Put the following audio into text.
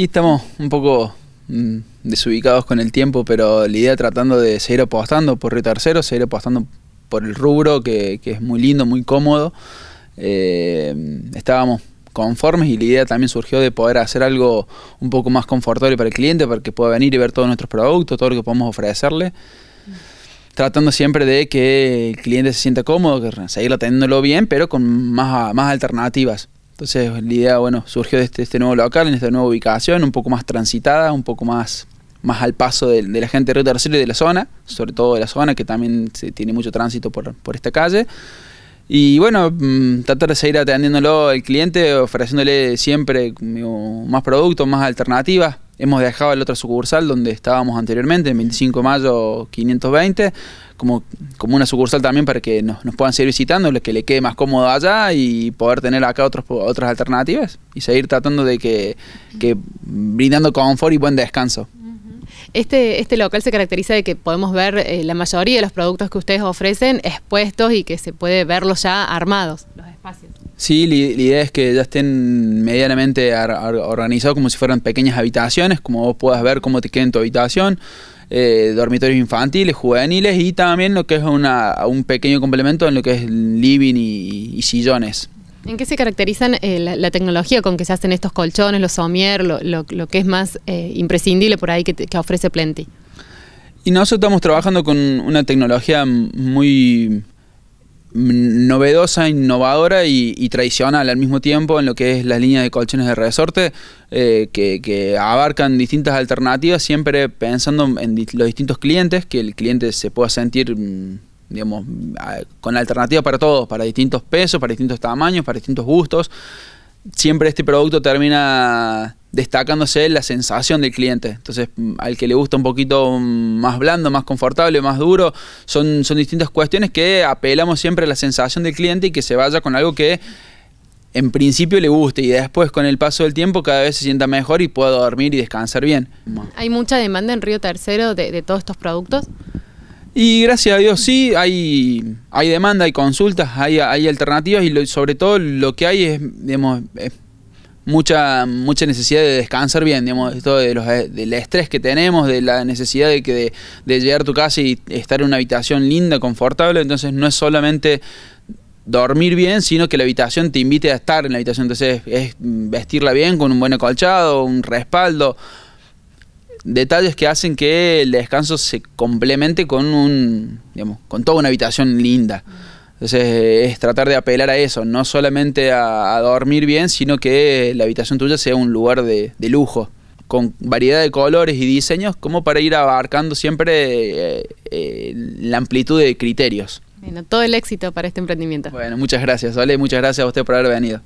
Y estamos un poco mm, desubicados con el tiempo, pero la idea tratando de seguir apostando por Río Tercero, seguir apostando por el rubro, que, es muy lindo, muy cómodo. Eh, estábamos conformes y la idea también surgió de poder hacer algo un poco más confortable para el cliente, para que pueda venir y ver todos nuestros productos, todo lo que podemos ofrecerle. Tratando siempre de que el cliente se sienta cómodo, que seguir atendiéndolo bien, pero con más, más alternativas. Entonces la idea, bueno, surgió de este, este, nuevo local, en esta nueva ubicación, un poco más transitada, un poco más, más al paso de, la gente de Río Tercero y de la zona, sobre todo de la zona que también se tiene mucho tránsito por, por esta calle. Y bueno, mm, tratar de seguir atendiéndolo al cliente, ofreciéndole siempre más productos, más alternativas. Hemos dejado la otra sucursal donde estábamos anteriormente, en 25 de mayo 520, como, como una sucursal también para que nos, puedan seguir visitando, que le quede más cómodo allá y poder tener acá otros, otras alternativas y seguir tratando de que, que brindando confort y buen descanso. Este, este local se caracteriza de que podemos ver eh, la mayoría de los productos que ustedes ofrecen expuestos y que se puede verlos ya armados, los espacios. Sí, la, idea es que ya estén medianamente organizados como si fueran pequeñas habitaciones, como vos puedas ver cómo te queda en tu habitación. Eh, dormitorios infantiles, juveniles y también lo que es un pequeño complemento en lo que es living y, sillones. ¿En qué se caracterizan eh, la, tecnología con que se hacen estos colchones, los somier, lo, lo, que es más eh, imprescindible por ahí que, que, ofrece Plenty? Y nosotros estamos trabajando con una tecnología muy novedosa, innovadora y, tradicional al mismo tiempo en lo que es las líneas de colchones de resorte eh, que, abarcan distintas alternativas, siempre pensando en los distintos clientes, que el cliente se pueda sentir mm, digamos, con alternativa para todos, para distintos pesos, para distintos tamaños, para distintos gustos. Siempre este producto termina destacándose la sensación del cliente. Entonces, mm, al que le gusta un poquito más blando, más confortable, más duro, son, son distintas cuestiones que apelamos siempre a la sensación del cliente y que se vaya con algo que en principio le guste y después con el paso del tiempo cada vez se sienta mejor y pueda dormir y descansar bien. ¿Hay mucha demanda en Río Tercero de, de todos estos productos? Y gracias a Dios sí, hay, hay demanda, hay consultas, hay, hay alternativas y sobre todo lo que hay es, digamos, mucha, mucha necesidad de descansar bien, digamos, todo de los, del estrés que tenemos, de la necesidad de, que de, llegar a tu casa y estar en una habitación linda, confortable, entonces no es solamente dormir bien, sino que la habitación te invite a estar en la habitación, entonces es vestirla bien con un buen acolchado, un respaldo, detalles que hacen que el descanso se complemente con un, digamos, con toda una habitación linda. Entonces es tratar de apelar a eso, no solamente a, dormir bien, sino que la habitación tuya sea un lugar de, lujo, con variedad de colores y diseños, como para ir abarcando siempre eh, eh, la amplitud de criterios. Bueno, todo el éxito para este emprendimiento. Bueno, muchas gracias, ¿vale? Muchas gracias a usted por haber venido.